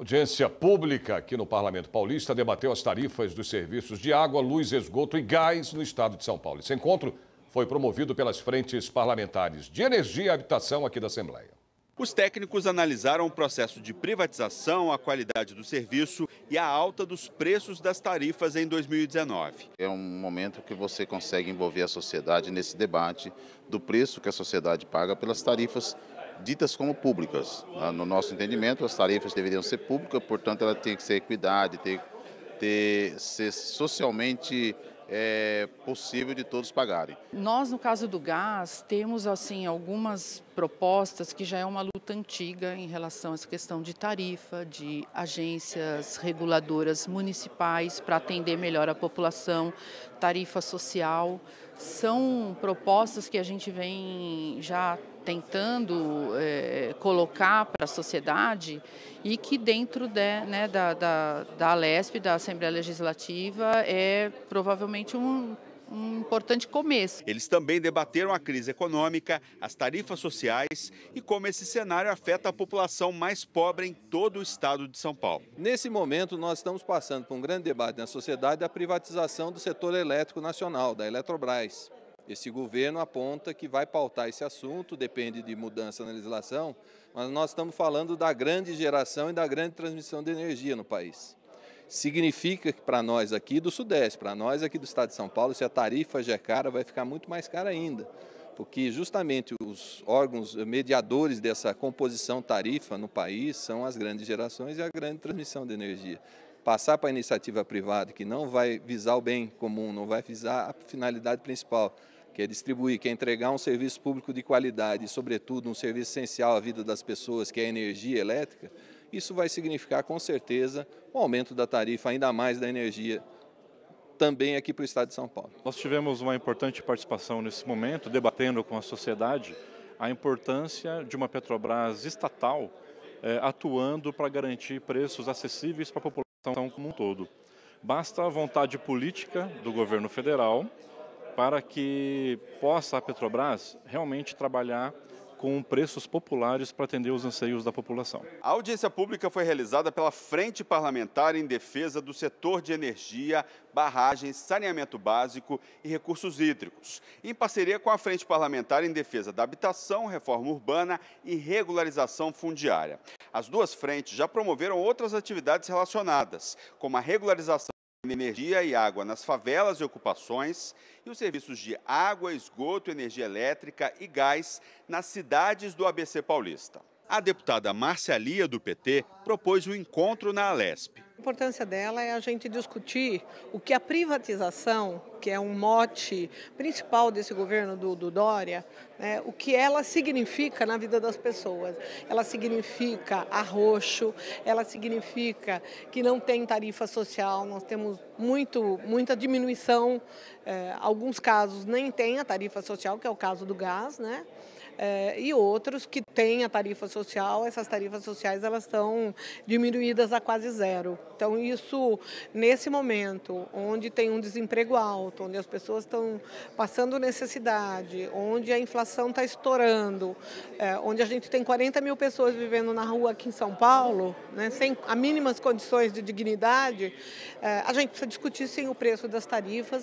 Audiência pública aqui no Parlamento Paulista debateu as tarifas dos serviços de água, luz, esgoto e gás no estado de São Paulo. Esse encontro foi promovido pelas frentes parlamentares de energia e habitação aqui da Assembleia. Os técnicos analisaram o processo de privatização, a qualidade do serviço e a alta dos preços das tarifas em 2019. É um momento que você consegue envolver a sociedade nesse debate do preço que a sociedade paga pelas tarifas ditas como públicas. Né? No nosso entendimento, as tarifas deveriam ser públicas, portanto, ela tem que ser equidade, ter, ter ser socialmente é, possível de todos pagarem. Nós, no caso do gás, temos assim algumas propostas que já é uma antiga em relação a essa questão de tarifa, de agências reguladoras municipais para atender melhor a população, tarifa social. São propostas que a gente vem já tentando é, colocar para a sociedade e que dentro de, né, da, da, da Alesp, da Assembleia Legislativa, é provavelmente um, um importante começo. Eles também debateram a crise econômica, as tarifas sociais e como esse cenário afeta a população mais pobre em todo o estado de São Paulo. Nesse momento, nós estamos passando por um grande debate na sociedade da privatização do setor elétrico nacional, da Eletrobras. Esse governo aponta que vai pautar esse assunto, depende de mudança na legislação, mas nós estamos falando da grande geração e da grande transmissão de energia no país. Significa que para nós aqui do Sudeste, para nós aqui do Estado de São Paulo, se a tarifa já é cara, vai ficar muito mais cara ainda, porque justamente os órgãos mediadores dessa composição tarifa no país são as grandes gerações e a grande transmissão de energia. Passar para a iniciativa privada, que não vai visar o bem comum, não vai visar a finalidade principal, que é distribuir, que é entregar um serviço público de qualidade e, sobretudo, um serviço essencial à vida das pessoas, que é a energia elétrica, isso vai significar, com certeza, um aumento da tarifa, ainda mais da energia, também aqui para o Estado de São Paulo. Nós tivemos uma importante participação nesse momento, debatendo com a sociedade a importância de uma Petrobras estatal eh, atuando para garantir preços acessíveis para a população como um todo. Basta a vontade política do governo federal para que possa a Petrobras realmente trabalhar com preços populares para atender os anseios da população. A audiência pública foi realizada pela Frente Parlamentar em Defesa do Setor de Energia, Barragens, Saneamento Básico e Recursos Hídricos, em parceria com a Frente Parlamentar em Defesa da Habitação, Reforma Urbana e Regularização Fundiária. As duas frentes já promoveram outras atividades relacionadas, como a regularização energia e água nas favelas e ocupações e os serviços de água, esgoto, energia elétrica e gás nas cidades do ABC Paulista. A deputada Márcia Lia, do PT, propôs um encontro na Alesp. A importância dela é a gente discutir o que a privatização, que é um mote principal desse governo do, do Dória, né, o que ela significa na vida das pessoas. Ela significa arroxo, ela significa que não tem tarifa social, nós temos muito, muita diminuição, é, alguns casos nem tem a tarifa social, que é o caso do gás, né? É, e outros que têm a tarifa social, essas tarifas sociais elas estão diminuídas a quase zero. Então isso, nesse momento, onde tem um desemprego alto, onde as pessoas estão passando necessidade, onde a inflação está estourando, é, onde a gente tem 40 mil pessoas vivendo na rua aqui em São Paulo, né, sem as mínimas condições de dignidade, é, a gente precisa discutir sim o preço das tarifas.